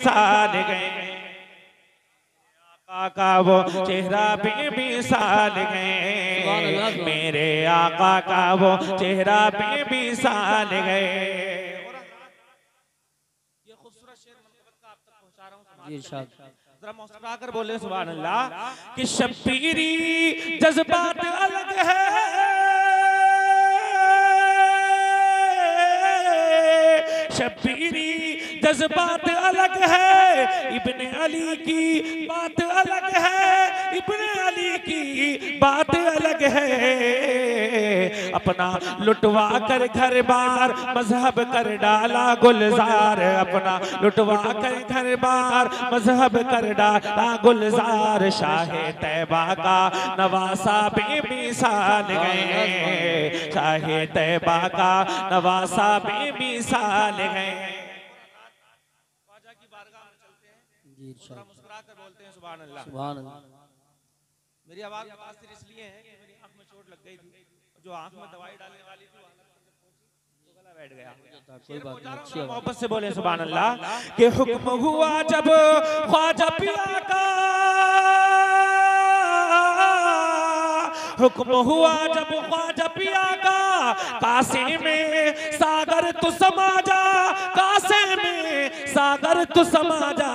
साल गए। आका वो चेहरा बेमिसाल गए। मेरे आका का वो चेहरा बेमिसाल गए। ये खूबसूरत शेर मनकबत का आप तक पहुँचा रहा हूँ जरा मुस्कुरा कर बोले सुभान अल्लाह कि शब्बीरी जज्बात अलग है। शब्बीरी जज्बात अलग है। इब्ने अली की बात अलग है। इब्ने अली की बात अलग है। अपना लुटवा कर घर बार, मज़हब कर डाला गुलजार। अपना लुटवा कर घर बार, मज़हब कर डाला गुलजार। शाह तैबा का नवासा बेमिसाल गए। शाह तैबा का नवासा बेमिसाल गए। बारगाह में चलते हैं। जी मुस्कुरा कर बोलते हैं सुभान अल्लाह मेरी आवाज़ मुतासिर इसलिए है कि मेरी आँख में चोट लग गई थी। जो आँख में दवाई डालने वाली थी तो बैठ गया। कोई बात नहीं मोहब्बत से बोले सुभान अल्लाह कि हुक्म हुआ जब ख्वाजा पिया का। हुक्म हुआ जब ख्वाजा पिया का। कासे में सागर तू समा जा कासे में सागर तू समा जा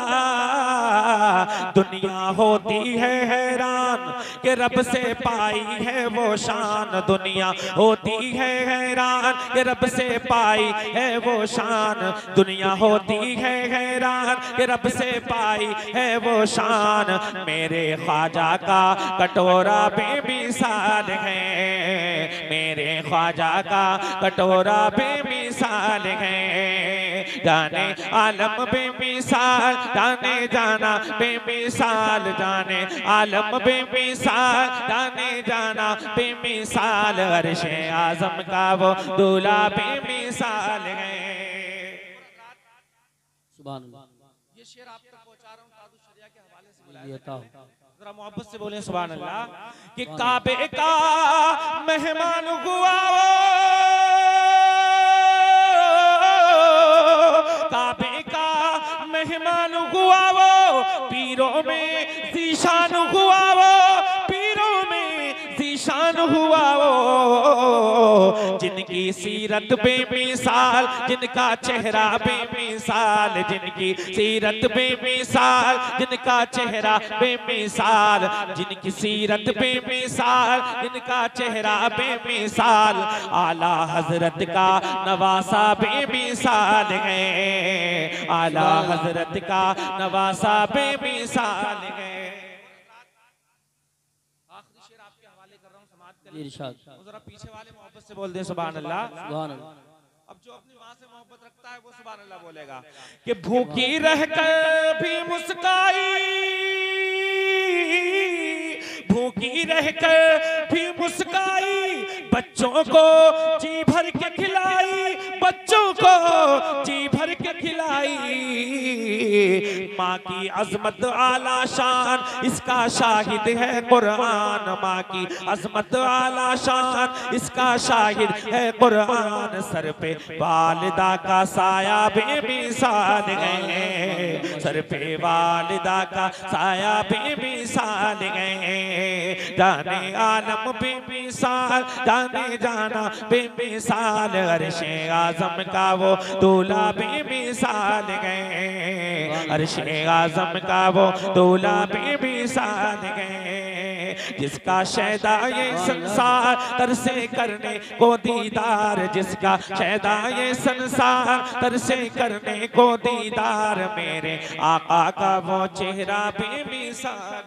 दुनिया होती है हैरान कि रब से पाई है वो शान। दुनिया होती है हैरान कि रब से पाई है वो शान। दुनिया होती है हैरान कि रब से पाई है वो शान। मेरे ख्वाजा का कटोरा बेमिसाल है मेरे ख्वाजा का कटोरा बेमिसाल है। जाने आलम बेमिसाल जाने जाना बेमिसाल जाने आलम बेमिसाल जाने जाना बेमिसाल। अर्श आज़म का वो दूल्हा बेमिसाल है। सुभान अल्लाह। ये शेर आप तक पहुँचा रहा हूँ के हवाले से बुलाया था जरा मोहब्बत से बोले सुबह अल्लाह कि काबे का मेहमान हुआ वो। काबे का मेहमान हुआ वो। पीरों में जीशान हुआ वो। पीरों में जीशान हुआ वो। जिनकी सीरत बेमिसाल जिनका चेहरा बेमिसाल जिनकी सीरत बेमिसाल जिनका चेहरा बेमिसाल जिनकी सीरत बेमिसाल जिनका चेहरा बेमिसाल आला हज़रत का नवासा बेमिसाल है। आला हज़रत का नवासा बेमिसाल है आखिरी शेर आपके हवाले कर रहा हूँ समाज के जी इरशाद। वो जरा पीछे वाले मोहब्बत से बोल दे सुभान अल्लाह अब जो अपनी माँ से मोहब्बत रखता है वो सुभान अल्लाह बोलेगा कि भूखी रहकर भी मुस्काई भूखी रहकर भी मुस्काई बच्चों को जी भर के खिलाई बच्चों को माँ की अजमत आला शान, इसका शाहिद है कुरान। माँ की अजमत आला शान, इसका शाहिद है कुरान। सर पे वालिदा का साया बेबी बेमिसाल गए। सर पे वालिदा का साया बेबी बेमिसाल गए। जाने आलम बेमिसाल जाने जाना बेमिसाल अरशे आज़म का वो दूल्हा बेमिसाल गए। अरशे आज़म का वो दूल्हा बेमिसाल गए। जिसका शैदा ये संसार तरसे करने को दीदार, जिसका शैदा ये संसार तरसे करने को दीदार, मेरे आका का वो चेहरा बेमिसाल